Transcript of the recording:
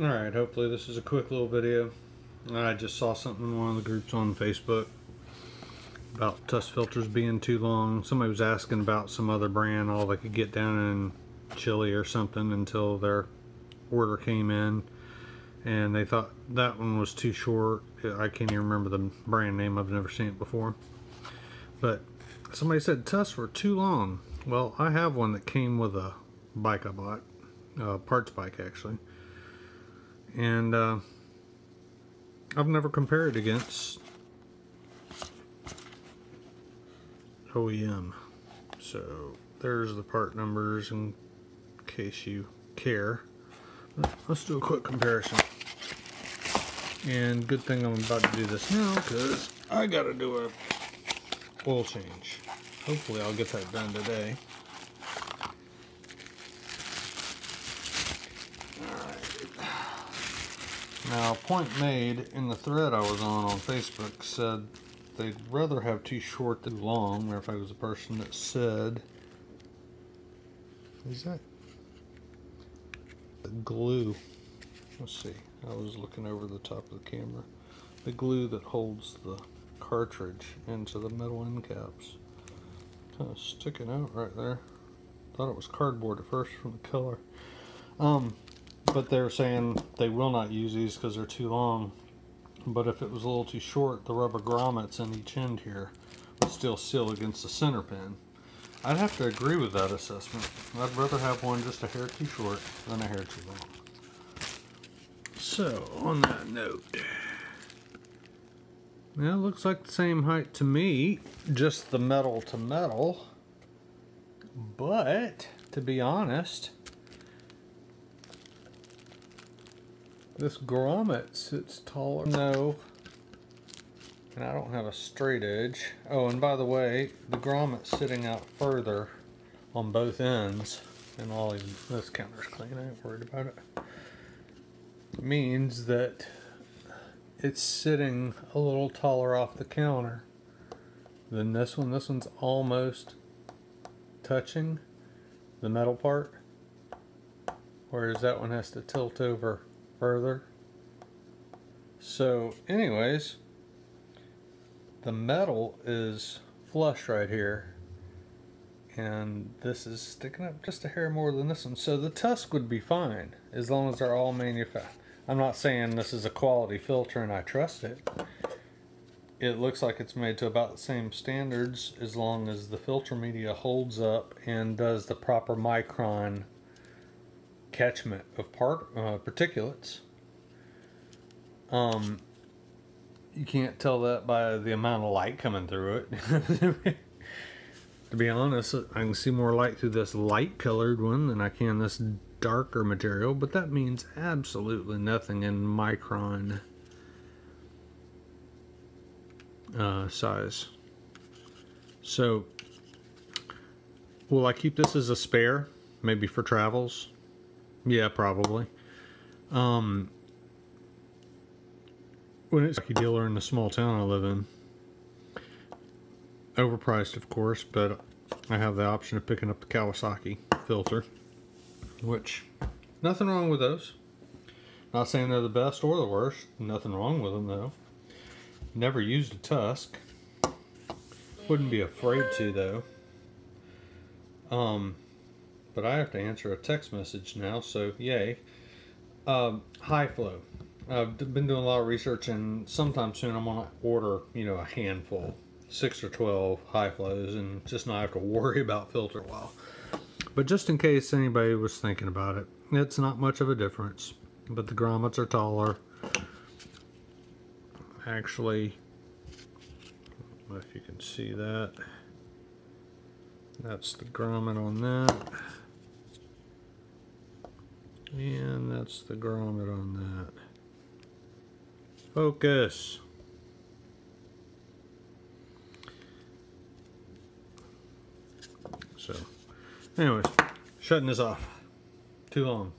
Alright, hopefully this is a quick little video. I just saw something in one of the groups on Facebook about Tusk filters being too long. Somebody was asking about some other brand, all they could get down in Chile or something until their order came in. And they thought that one was too short. I can't even remember the brand name. I've never seen it before. But somebody said Tusks were too long. Well, I have one that came with a bike I bought. A parts bike, actually and uh, I've never compared against OEM so there's the part numbers in case you care. Let's do a quick comparison. And good thing I'm about to do this now because I gotta do a oil change. Hopefully I'll get that done today Now, a point made in the thread I was on on Facebook said they'd rather have too short than long. Or if I was a person that said, is that the glue? Let's see. I was looking over the top of the camera. The glue that holds the cartridge into the metal end caps. Kind of sticking out right there. Thought it was cardboard at first from the color. Um, but they're saying they will not use these because they're too long. But if it was a little too short, the rubber grommets in each end here would still seal against the center pin. I'd have to agree with that assessment. I'd rather have one just a hair too short than a hair too long. So, on that note, well, it looks like the same height to me, just the metal to metal. But, to be honest, This grommet sits taller. No. And I don't have a straight edge. Oh, and by the way, the grommet's sitting out further on both ends. And all this counter's clean, I ain't worried about it. it. Means that it's sitting a little taller off the counter than this one. This one's almost touching the metal part. Whereas that one has to tilt over further. So anyways, the metal is flush right here and this is sticking up just a hair more than this one. So the Tusk would be fine as long as they're all manufactured. I'm not saying this is a quality filter and I trust it. It looks like it's made to about the same standards as long as the filter media holds up and does the proper micron catchment of part uh, particulates. Um, you can't tell that by the amount of light coming through it. to be honest, I can see more light through this light colored one than I can this darker material, but that means absolutely nothing in micron uh, size. So, will I keep this as a spare? Maybe for travels? Yeah, probably. Um, when it's a dealer in the small town I live in, overpriced of course, but I have the option of picking up the Kawasaki filter, which nothing wrong with those. Not saying they're the best or the worst. Nothing wrong with them though. Never used a Tusk. Wouldn't be afraid to though. Um, but I have to answer a text message now, so yay. Um, high flow. I've been doing a lot of research, and sometime soon I'm gonna order, you know, a handful, six or twelve high flows, and just not have to worry about filter while. But just in case anybody was thinking about it, it's not much of a difference. But the grommets are taller. Actually, if you can see that, that's the grommet on that. And that's the grommet on that. Focus. So, anyways, shutting this off. Too long.